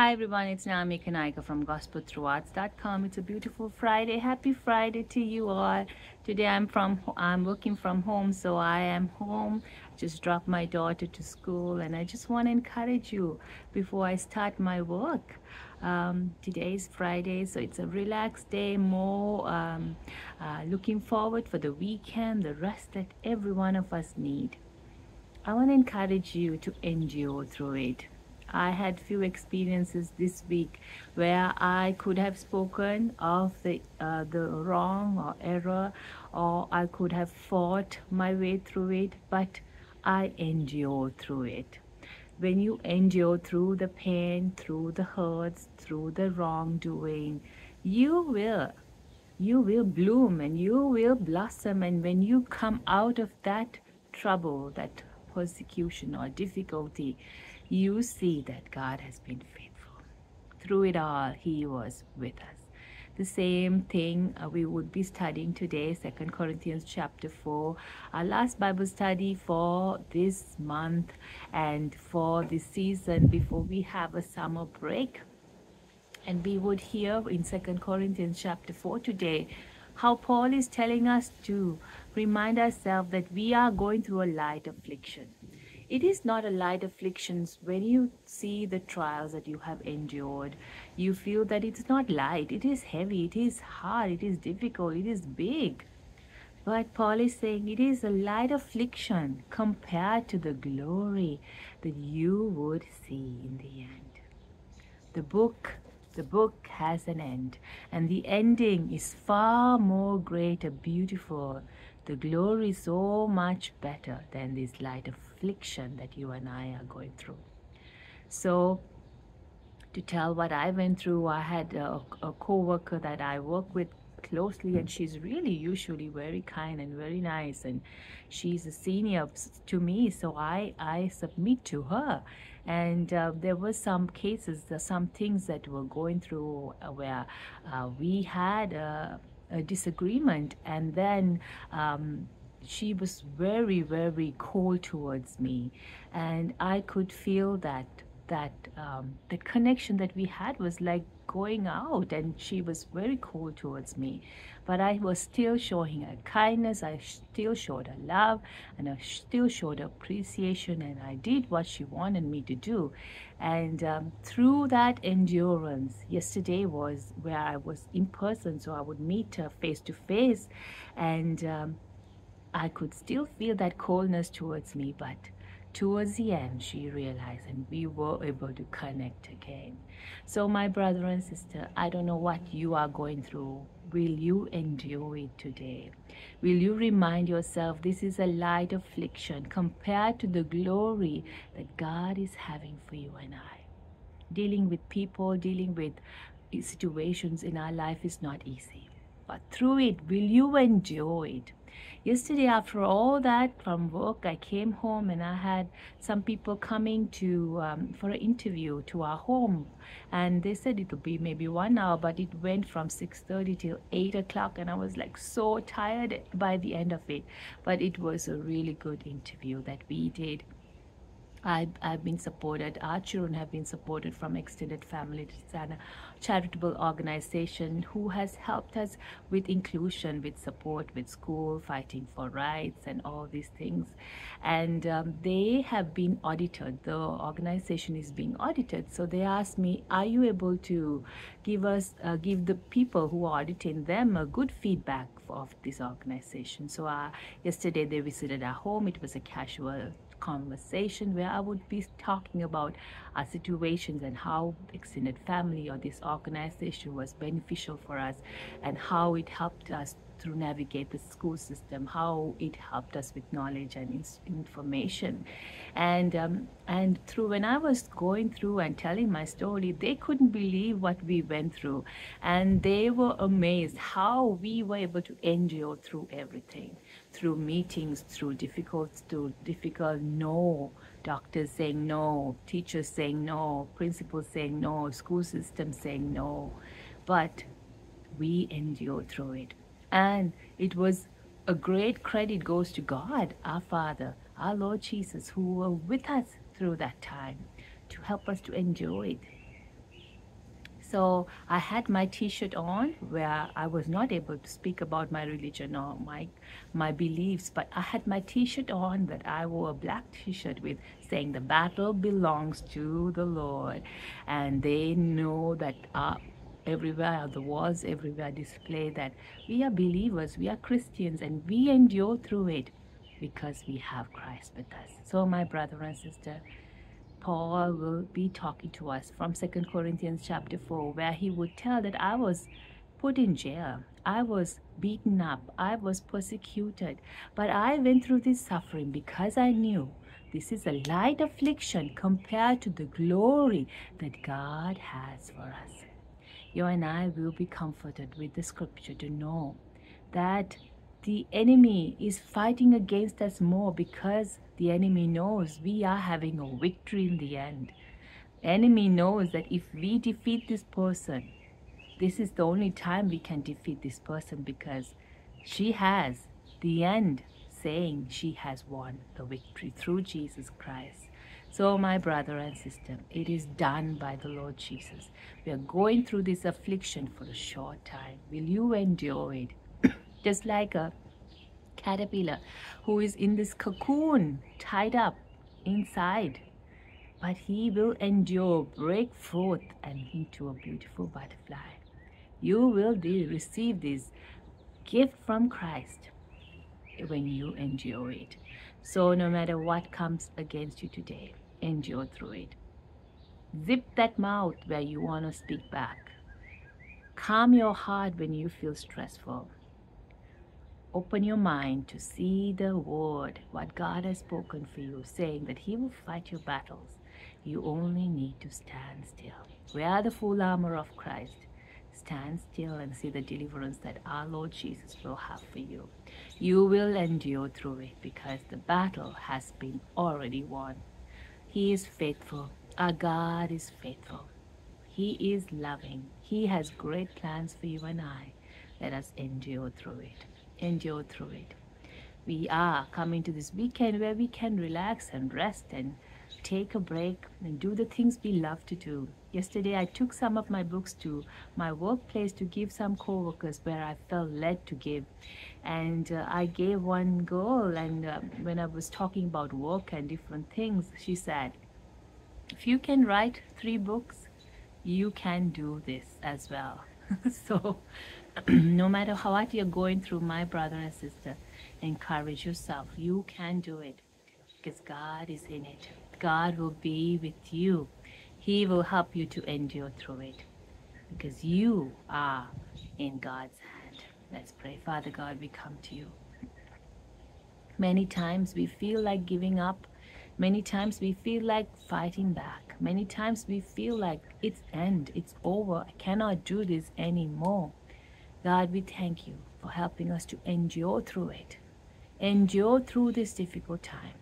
Hi everyone, it's Naomi Kanaika from gospelthrougharts.com. It's a beautiful Friday. Happy Friday to you all. Today I'm from I'm working from home, so I am home. Just dropped my daughter to school, and I just want to encourage you before I start my work. Um, today is Friday, so it's a relaxed day. More um, uh, looking forward for the weekend, the rest that every one of us need. I want to encourage you to endure through it. I had few experiences this week where I could have spoken of the uh, the wrong or error, or I could have fought my way through it, but I endured through it. When you endure through the pain, through the hurts, through the wrongdoing, you will you will bloom and you will blossom and when you come out of that trouble that persecution or difficulty you see that God has been faithful. Through it all, He was with us. The same thing uh, we would be studying today, Second Corinthians chapter 4, our last Bible study for this month and for this season before we have a summer break. And we would hear in Second Corinthians chapter 4 today how Paul is telling us to remind ourselves that we are going through a light affliction it is not a light afflictions. When you see the trials that you have endured you feel that it's not light. It is heavy. It is hard. It is difficult. It is big. But paul is saying it is a light affliction compared to the glory that you would see in the end. The book the book has an end and the ending is far more greater beautiful. The glory is so much better than this light affliction that you and I are going through. So, to tell what I went through, I had a, a co-worker that I work with closely and she's really usually very kind and very nice and she's a senior to me so i i submit to her and uh, there were some cases some things that were going through uh, where uh, we had a, a disagreement and then um, she was very very cold towards me. And i could feel that that um, the connection that we had was like going out and she was very cold towards me. But i was still showing her kindness. I still showed her love and i still showed appreciation and i did what she wanted me to do. And um, through that endurance yesterday was where i was in person so i would meet her face to face. And um, i could still feel that coldness towards me but towards the end she realized and we were able to connect again. So my brother and sister i don't know what you are going through. Will you endure it today? Will you remind yourself this is a light affliction compared to the glory that god is having for you and i? Dealing with people dealing with situations in our life is not easy but through it will you endure it yesterday after all that from work i came home and i had some people coming to um, for an interview to our home. And they said it would be maybe one hour but it went from 6.30 till 8 o'clock and i was like so tired by the end of it. But it was a really good interview that we did I've, I've been supported, our children have been supported from extended family. and a charitable organization who has helped us with inclusion, with support, with school, fighting for rights and all these things. And um, they have been audited. The organization is being audited. So they asked me, are you able to give us, uh, give the people who are auditing them a good feedback of this organization? So uh, yesterday they visited our home. It was a casual conversation where I would be talking about our situations and how extended family or this organization was beneficial for us and how it helped us to navigate the school system, how it helped us with knowledge and information. And, um, and through when I was going through and telling my story, they couldn't believe what we went through. And they were amazed how we were able to endure through everything through meetings, through difficult, through difficult no, doctors saying no, teachers saying no, principals saying no, school system saying no. But we endured through it. And it was a great credit goes to God, our Father, our Lord Jesus, who were with us through that time to help us to endure it. so I had my t-shirt on where I was not able to speak about my religion or my my beliefs but I had my t-shirt on that I wore a black t-shirt with saying the battle belongs to the Lord and they know that uh, everywhere the walls everywhere display that we are believers we are Christians and we endure through it because we have Christ with us so my brother and sister Paul will be talking to us from Second Corinthians chapter 4, where he would tell that I was put in jail, I was beaten up, I was persecuted, but I went through this suffering because I knew this is a light affliction compared to the glory that God has for us. You and I will be comforted with the scripture to know that the enemy is fighting against us more because the enemy knows we are having a victory in the end. Enemy knows that if we defeat this person, this is the only time we can defeat this person because she has the end saying she has won the victory through Jesus Christ. So, my brother and sister, it is done by the Lord Jesus. We are going through this affliction for a short time. Will you endure it? just like a caterpillar who is in this cocoon tied up inside but he will endure break forth and into a beautiful butterfly you will receive this gift from christ when you endure it so no matter what comes against you today endure through it zip that mouth where you want to speak back calm your heart when you feel stressful Open your mind to see the word, what God has spoken for you, saying that He will fight your battles. You only need to stand still. Wear the full armor of Christ. Stand still and see the deliverance that our Lord Jesus will have for you. You will endure through it because the battle has been already won. He is faithful. Our God is faithful. He is loving. He has great plans for you and I. Let us endure through it endure through it. We are coming to this weekend where we can relax and rest and take a break and do the things we love to do. Yesterday, I took some of my books to my workplace to give some co-workers where I felt led to give. And uh, I gave one girl, and uh, when I was talking about work and different things, she said, if you can write three books, you can do this as well. so no matter how what you're going through, my brother and sister, encourage yourself. You can do it because God is in it. God will be with you. He will help you to endure through it because you are in God's hand. Let's pray. Father God, we come to you. Many times we feel like giving up. Many times we feel like fighting back. Many times we feel like it's end, it's over. I cannot do this anymore. God, we thank you for helping us to endure through it, endure through this difficult time,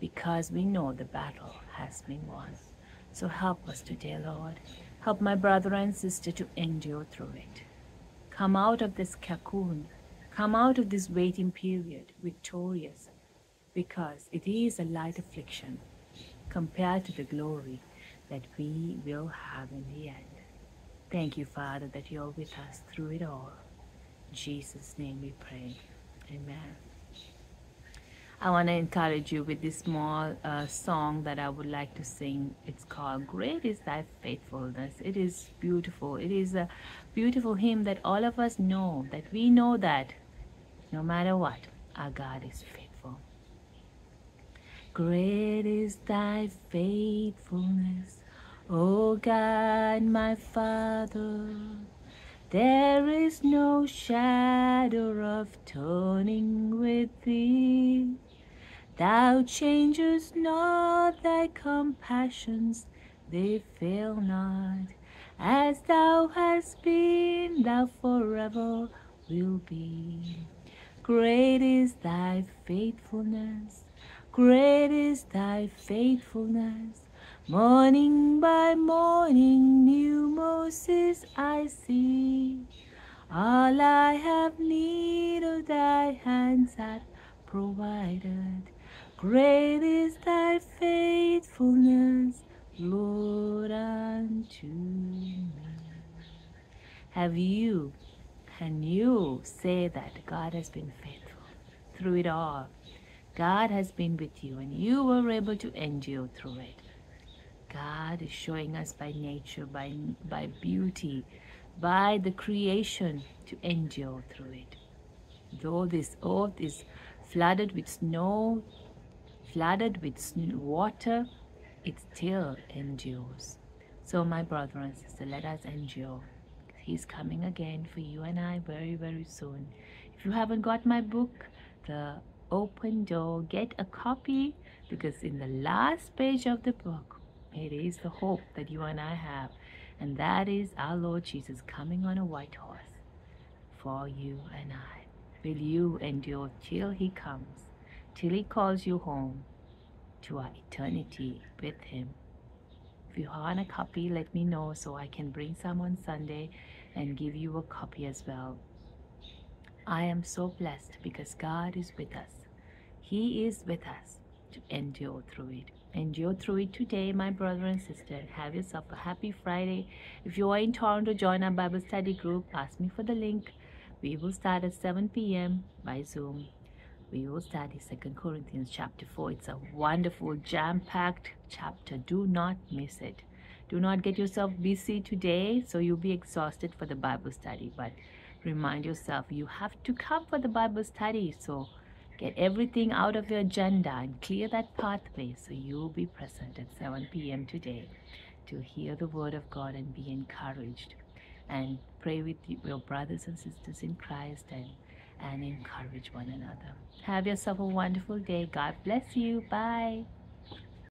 because we know the battle has been won. So help us today, Lord. Help my brother and sister to endure through it. Come out of this cocoon, come out of this waiting period victorious, because it is a light affliction compared to the glory that we will have in the end. Thank you, Father, that you're with us through it all. In Jesus' name we pray. Amen. I want to encourage you with this small uh, song that I would like to sing. It's called Great is Thy Faithfulness. It is beautiful. It is a beautiful hymn that all of us know, that we know that no matter what, our God is faithful. Great is Thy faithfulness. O God, my Father, there is no shadow of turning with thee. Thou changest not thy compassions, they fail not. As thou hast been, thou forever will be. Great is thy faithfulness, great is thy faithfulness. Morning by morning, new mercies I see. All I have need of thy hands hath provided. Great is thy faithfulness, Lord, unto me. have you can you say that God has been faithful through it all? God has been with you and you were able to endure through it. God is showing us by nature, by, by beauty, by the creation to endure through it. Though this earth is flooded with snow, flooded with water, it still endures. So, my brother and sister, let us endure. He's coming again for you and I very, very soon. If you haven't got my book, The Open Door, get a copy because in the last page of the book, it is the hope that you and I have, and that is our Lord Jesus coming on a white horse for you and I. Will you endure till he comes, till he calls you home to our eternity with him? If you want a copy, let me know so I can bring some on Sunday and give you a copy as well. I am so blessed because God is with us. He is with us to endure through it. Endure through it today, my brother and sister, have yourself a happy Friday. If you are in Toronto, join our Bible study group. Ask me for the link. We will start at 7 p.m. by Zoom. We will study Second Corinthians chapter 4. It's a wonderful, jam-packed chapter. Do not miss it. Do not get yourself busy today so you'll be exhausted for the Bible study. But remind yourself you have to come for the Bible study. So Get everything out of your agenda and clear that pathway so you'll be present at 7 p.m. today to hear the word of God and be encouraged and pray with your brothers and sisters in Christ and, and encourage one another. Have yourself a wonderful day. God bless you. Bye.